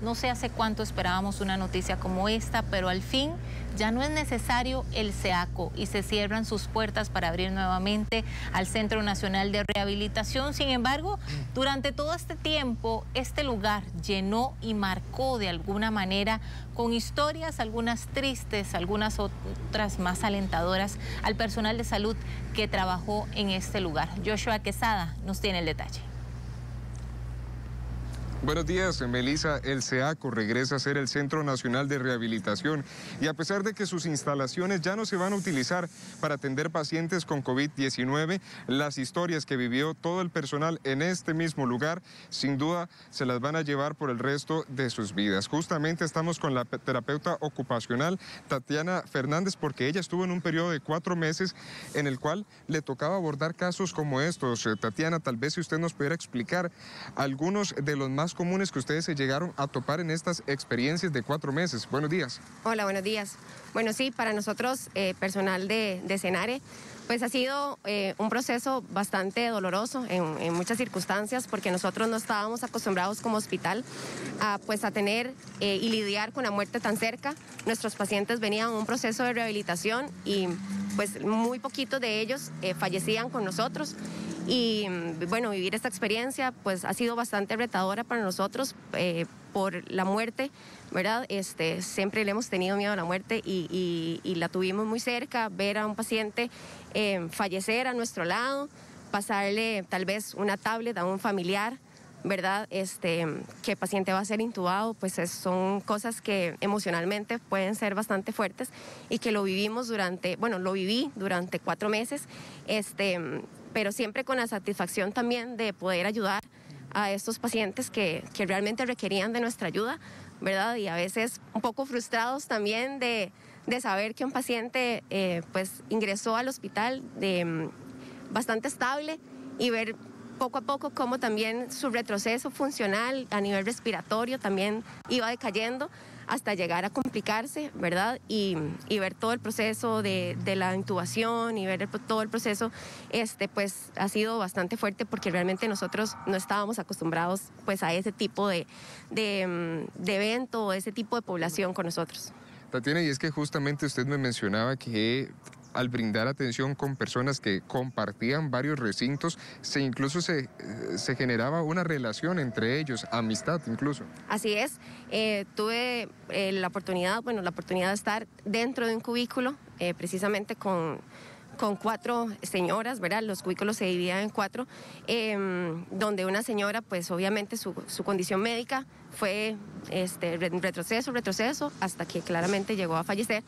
No sé hace cuánto esperábamos una noticia como esta, pero al fin ya no es necesario el SEACO y se cierran sus puertas para abrir nuevamente al Centro Nacional de Rehabilitación. Sin embargo, durante todo este tiempo, este lugar llenó y marcó de alguna manera con historias, algunas tristes, algunas otras más alentadoras, al personal de salud que trabajó en este lugar. Joshua Quesada nos tiene el detalle. Buenos días, Melissa. El SEACO regresa a ser el Centro Nacional de Rehabilitación y a pesar de que sus instalaciones ya no se van a utilizar para atender pacientes con COVID-19, las historias que vivió todo el personal en este mismo lugar sin duda se las van a llevar por el resto de sus vidas. Justamente estamos con la terapeuta ocupacional Tatiana Fernández porque ella estuvo en un periodo de cuatro meses en el cual le tocaba abordar casos como estos. Eh, Tatiana, tal vez si usted nos pudiera explicar algunos de los más comunes que ustedes se llegaron a topar en estas experiencias de cuatro meses. Buenos días. Hola, buenos días. Bueno, sí, para nosotros, eh, personal de, de Senare, pues ha sido eh, un proceso bastante doloroso en, muchas circunstancias porque nosotros no estábamos acostumbrados como hospital a, pues, a tener eh, y lidiar con la muerte tan cerca. Nuestros pacientes venían a un proceso de rehabilitación y pues muy poquitos de ellos fallecían con nosotros y bueno, vivir esta experiencia pues ha sido bastante retadora para nosotros eh, por la muerte, ¿verdad? Este, siempre le hemos tenido miedo a la muerte y, la tuvimos muy cerca, ver a un paciente eh, fallecer a nuestro lado, pasarle tal vez una tablet a un familiar. ¿Verdad? Este, que el paciente va a ser intubado, pues son cosas que emocionalmente pueden ser bastante fuertes y que lo vivimos durante, bueno, lo viví durante cuatro meses, este, pero siempre con la satisfacción también de poder ayudar a estos pacientes que, que realmente requerían de nuestra ayuda, ¿verdad? Y a veces un poco frustrados también de, de saber que un paciente eh, pues ingresó al hospital de, mm, bastante estable y ver poco a poco cómo también su retroceso funcional a nivel respiratorio también iba decayendo hasta llegar a complicarse, ¿verdad? Y, ver todo el proceso de, la intubación y ver todo el proceso, este, pues ha sido bastante fuerte porque realmente nosotros no estábamos acostumbrados pues a ese tipo de, de, de evento o ese tipo de población con nosotros. Tatiana, y es que justamente usted me mencionaba que al brindar atención con personas que compartían varios recintos, se incluso se, eh, generaba una relación entre ellos, amistad incluso. Así es, eh, tuve eh, la oportunidad, bueno, la oportunidad de estar dentro de un cubículo, precisamente con con cuatro señoras, ¿verdad? Los cubículos se dividían en cuatro, em, donde una señora, pues obviamente su, su condición médica fue este, retroceso, retroceso, hasta que claramente llegó a fallecer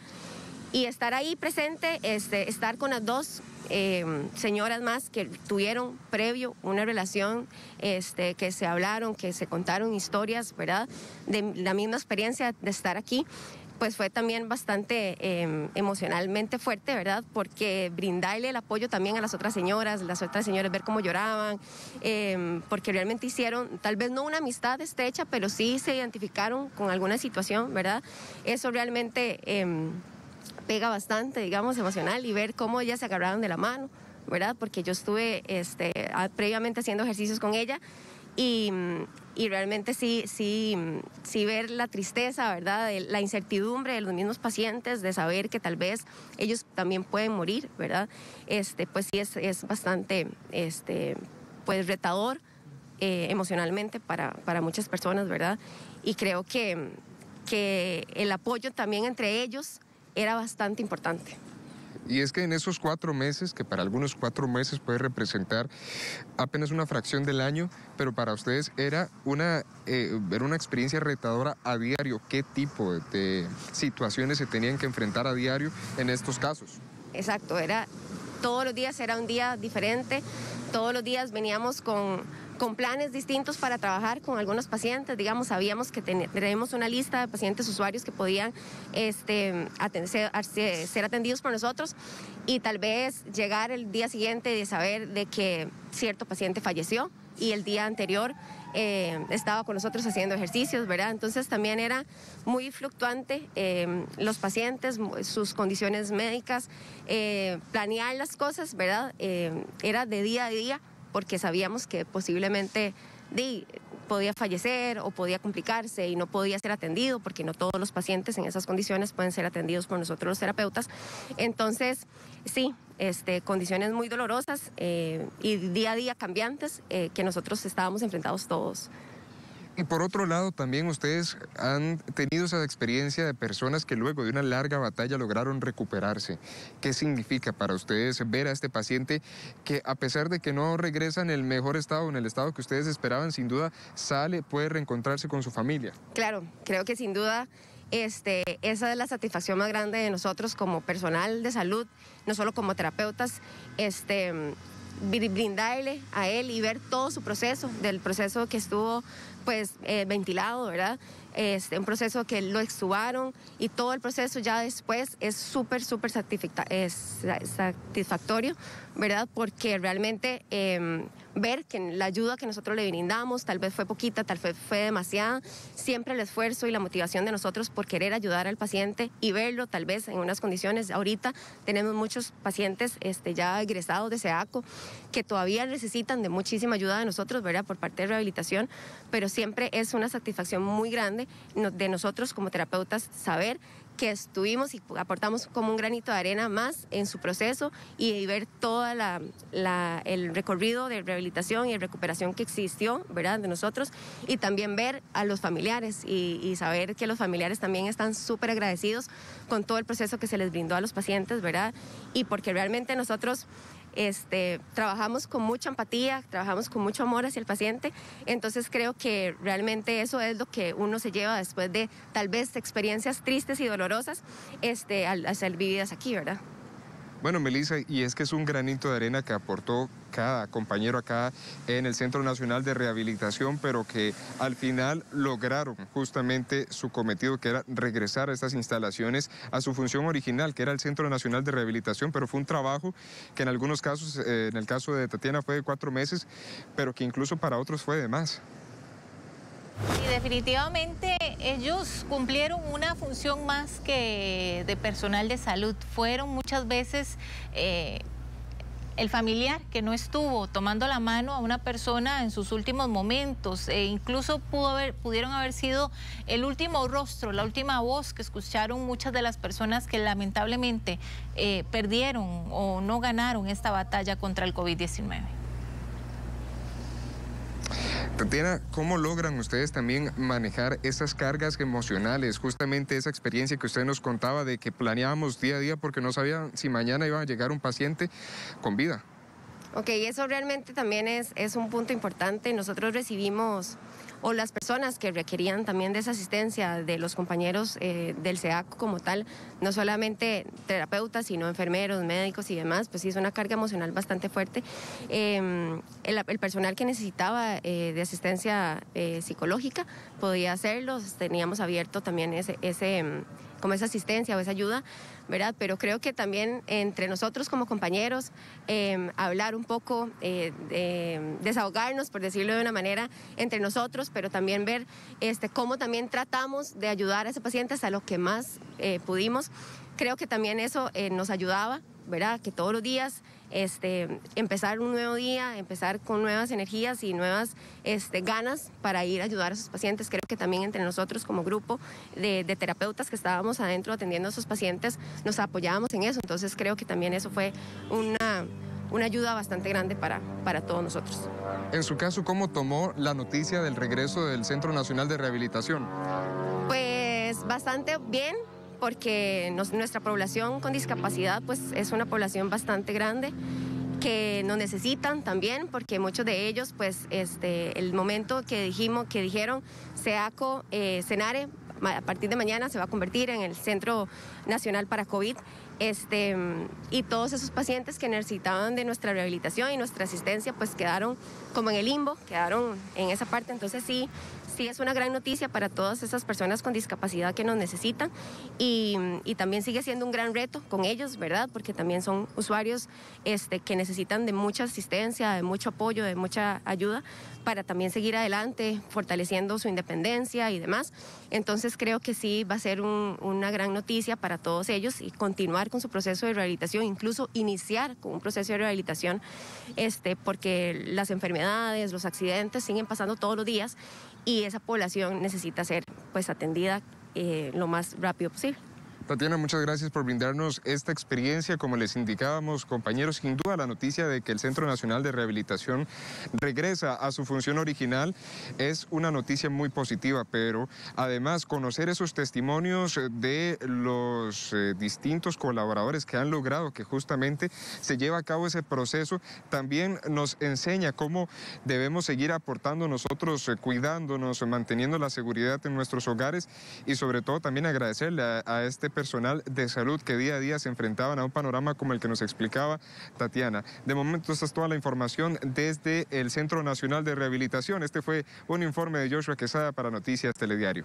y estar ahí presente, este, estar con las dos eh, señoras más que tuvieron previo una relación, este, que se hablaron, que se contaron historias, ¿verdad? De la misma experiencia de estar aquí pues fue también bastante em, emocionalmente fuerte, ¿verdad? Porque brindarle el apoyo también a las otras señoras, las otras señoras ver cómo lloraban, em, porque realmente hicieron, tal vez no una amistad estrecha, pero sí se identificaron con alguna situación, ¿verdad? Eso realmente em, pega bastante, digamos, emocional y ver cómo ellas se agarraron de la mano, ¿verdad? Porque yo estuve este, previamente haciendo ejercicios con ella y, y, realmente sí, sí, sí ver la tristeza, ¿verdad? la incertidumbre de los mismos pacientes, de saber que tal vez ellos también pueden morir, ¿verdad? Este, pues sí es, es bastante este, pues retador eh, emocionalmente para, para muchas personas, ¿verdad? Y creo que, que el apoyo también entre ellos era bastante importante. Y es que en esos cuatro meses, que para algunos cuatro meses puede representar apenas una fracción del año, pero para ustedes era una, eh, una experiencia retadora a diario. ¿Qué tipo de situaciones se tenían que enfrentar a diario en estos casos? Exacto, era todos los días era un día diferente, todos los días veníamos con con planes distintos para trabajar con algunos pacientes. Digamos, sabíamos que tenemos una lista de pacientes usuarios que podían este, ser, atendidos por nosotros y tal vez llegar el día siguiente de saber de que cierto paciente falleció y el día anterior eh, estaba con nosotros haciendo ejercicios, ¿verdad? Entonces también era muy fluctuante eh, los pacientes, sus condiciones médicas, eh, planear las cosas, ¿verdad? era de día a día porque sabíamos que posiblemente podía fallecer o podía complicarse y no podía ser atendido, porque no todos los pacientes en esas condiciones pueden ser atendidos por nosotros los terapeutas. Entonces, sí, este, condiciones muy dolorosas eh, y día a día cambiantes eh, que nosotros estábamos enfrentados todos. Y por otro lado, también ustedes han tenido esa experiencia de personas que luego de una larga batalla lograron recuperarse. ¿Qué significa para ustedes ver a este paciente que a pesar de que no regresa en el mejor estado, en el estado que ustedes esperaban, sin duda sale, puede reencontrarse con su familia? Claro, creo que sin duda este, esa es la satisfacción más grande de nosotros como personal de salud, no solo como terapeutas, este, brindarle a él y ver todo su proceso, del proceso que estuvo pues eh, ventilado, ¿verdad? Este, un proceso que lo extubaron y todo el proceso ya después es súper, súper satisfactorio, ¿verdad? Porque realmente em, ver que la ayuda que nosotros le brindamos tal vez fue poquita, tal vez fue demasiada, siempre el esfuerzo y la motivación de nosotros por querer ayudar al paciente y verlo tal vez en unas condiciones. Ahorita tenemos muchos pacientes este, ya egresados de SEACO que todavía necesitan de muchísima ayuda de nosotros, ¿verdad? Por parte de rehabilitación, pero siempre es una satisfacción muy grande de nosotros como terapeutas saber que estuvimos y aportamos como un granito de arena más en su proceso y ver todo el recorrido de rehabilitación y recuperación que existió, ¿verdad?, de nosotros y también ver a los familiares y, y saber que los familiares también están súper agradecidos con todo el proceso que se les brindó a los pacientes, ¿verdad? Y porque realmente nosotros este, trabajamos con mucha empatía, trabajamos con mucho amor hacia el paciente, entonces creo que realmente eso es lo que uno se lleva después de tal vez experiencias tristes y dolorosas este, al ser vividas aquí, ¿verdad? Bueno, Melissa, y es que es un granito de arena que aportó cada compañero acá en el Centro Nacional de Rehabilitación, pero que al final lograron justamente su cometido, que era regresar a estas instalaciones a su función original, que era el Centro Nacional de Rehabilitación, pero fue un trabajo que en algunos casos, eh, en el caso de Tatiana fue de cuatro meses, pero que incluso para otros fue de más. Y definitivamente ellos cumplieron una función más que de personal de salud. Fueron muchas veces eh, el familiar que no estuvo tomando la mano a una persona en sus últimos momentos e incluso pudo haber, pudieron haber sido el último rostro, la última voz que escucharon muchas de las personas que lamentablemente eh, perdieron o no ganaron esta batalla contra el COVID-19. Tatiana, ¿cómo logran ustedes también manejar esas cargas emocionales? Justamente esa experiencia que usted nos contaba de que planeábamos día a día porque no sabían si mañana iba a llegar un paciente con vida. Ok, eso realmente también es, es un punto importante. Nosotros recibimos o las personas que requerían también de esa asistencia de los compañeros eh, del SEAC como tal, no solamente terapeutas, sino enfermeros, médicos y demás, pues sí es una carga emocional bastante fuerte. Em, el, personal que necesitaba eh, de asistencia eh, psicológica podía hacerlo, teníamos abierto también ese, ese em, como esa asistencia o esa ayuda, ¿verdad? Pero creo que también entre nosotros como compañeros, em, hablar un poco, eh, desahogarnos, por decirlo de una manera, entre nosotros, pero también ver este, cómo también tratamos de ayudar a ese paciente hasta lo que más eh, pudimos. Creo que también eso eh, nos ayudaba, ¿verdad? Que todos los días este, empezar un nuevo día, empezar con nuevas energías y nuevas este, ganas para ir a ayudar a sus pacientes. Creo que también entre nosotros como grupo de, terapeutas que estábamos adentro atendiendo a sus pacientes, nos apoyábamos en eso. Entonces creo que también eso fue una, una ayuda bastante grande para, para todos nosotros. En su caso, ¿cómo tomó la noticia del regreso del Centro Nacional de Rehabilitación? Pues bastante bien, porque nuestra población con discapacidad pues es una población bastante grande que nos necesitan también porque muchos de ellos pues este el momento que dijimos que dijeron SEACO eh, Senare a partir de mañana se va a convertir en el Centro Nacional para COVID. Este, y todos esos pacientes que necesitaban de nuestra rehabilitación y nuestra asistencia, pues quedaron como en el limbo, quedaron en esa parte. Entonces sí, sí, es una gran noticia para todas esas personas con discapacidad que nos necesitan y, también sigue siendo un gran reto con ellos, ¿verdad? Porque también son usuarios este, que necesitan de mucha asistencia, de mucho apoyo, de mucha ayuda para también seguir adelante, fortaleciendo su independencia y demás. Entonces creo que sí va a ser una gran noticia para todos ellos y continuar con su proceso de rehabilitación, incluso iniciar con un proceso de rehabilitación, este, porque las enfermedades, los accidentes siguen pasando todos los días y esa población necesita ser pues atendida eh, lo más rápido posible. Tatiana, muchas gracias por brindarnos esta experiencia. Como les indicábamos, compañeros, sin duda la noticia de que el Centro Nacional de Rehabilitación regresa a su función original es una noticia muy positiva, pero además conocer esos testimonios de los eh, distintos colaboradores que han logrado que justamente se lleve a cabo ese proceso también nos enseña cómo debemos seguir aportando nosotros, eh, cuidándonos, manteniendo la seguridad en nuestros hogares y sobre todo también agradecerle a, a este personal de salud que día a día se enfrentaban a un panorama como el que nos explicaba Tatiana. De momento, esta es toda la información desde el Centro Nacional de Rehabilitación. Este fue un informe de Joshua Quesada para Noticias Telediario.